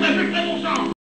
Let her!